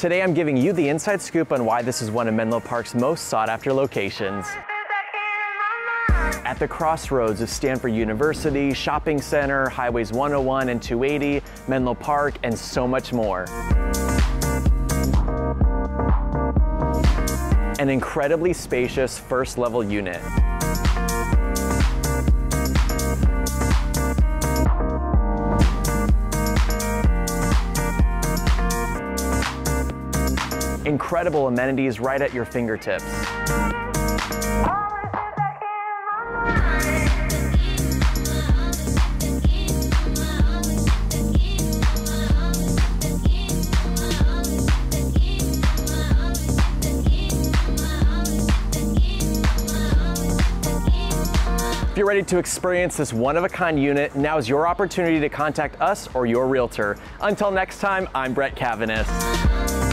Today I'm giving you the inside scoop on why this is one of Menlo Park's most sought after locations. At the crossroads of Stanford University, Shopping Center, Highways 101 and 280, Menlo Park, and so much more. An incredibly spacious first level unit. Incredible amenities right at your fingertips. If you're ready to experience this one-of-a-kind unit, now is your opportunity to contact us or your realtor. Until next time, I'm Brett Cavanis.